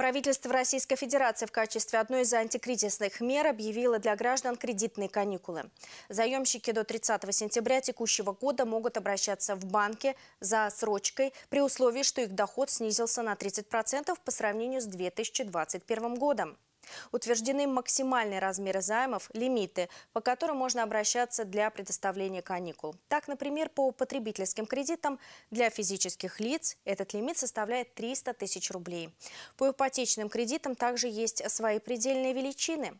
Правительство Российской Федерации в качестве одной из антикризисных мер объявило для граждан кредитные каникулы. Заемщики до 30 сентября текущего года могут обращаться в банки за срочкой при условии, что их доход снизился на 30% по сравнению с 2021 годом. Утверждены максимальные размеры займов, лимиты, по которым можно обращаться для предоставления каникул. Так, например, по потребительским кредитам для физических лиц этот лимит составляет 300 тысяч рублей. По ипотечным кредитам также есть свои предельные величины.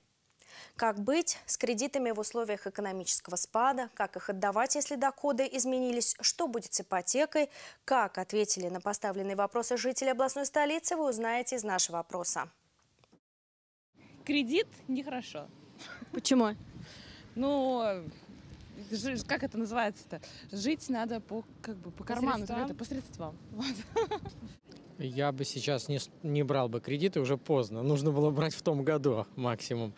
Как быть с кредитами в условиях экономического спада, как их отдавать, если доходы изменились, что будет с ипотекой, как ответили на поставленные вопросы жители областной столицы, вы узнаете из нашего опроса кредит нехорошо. Почему? Ну, как это называется-то? Жить надо по, как бы, по карману, средствам. это, по средствам. Вот. Я бы сейчас не, не брал бы кредиты, уже поздно. Нужно было брать в том году максимум.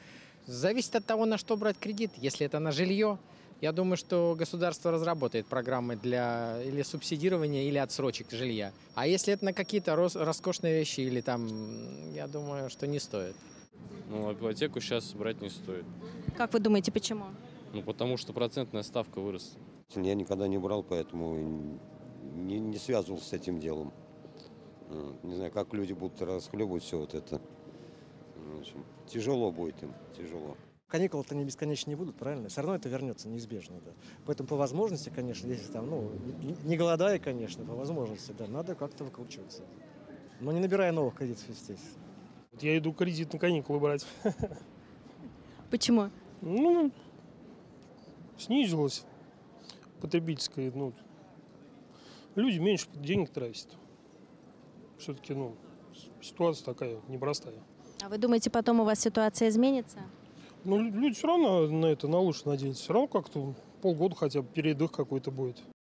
Зависит от того, на что брать кредит. Если это на жилье, я думаю, что государство разработает программы для или субсидирования, или отсрочек жилья. А если это на какие-то роскошные вещи, или там, я думаю, что не стоит. Ну, ипотеку сейчас брать не стоит. Как вы думаете, почему? Ну, потому что процентная ставка выросла. Я никогда не брал, поэтому не, не связывался с этим делом. Не знаю, как люди будут расхлебывать все вот это. В общем, тяжело будет им, тяжело. Каникулы-то не бесконечные будут, правильно? Все равно это вернется неизбежно, да. Поэтому по возможности, конечно, если там, ну, не голодая, конечно, по возможности, да, надо как-то выкручиваться. Но не набирая новых кредитов, естественно. Я иду кредит на каникулы брать. Почему? Ну, снизилось потребительское. Ну, люди меньше денег тратят. Все-таки, ну, ситуация такая непростая. А вы думаете, потом у вас ситуация изменится? Ну, люди все равно на это на лучше надеются. Все равно как-то полгода хотя бы передых какой-то будет.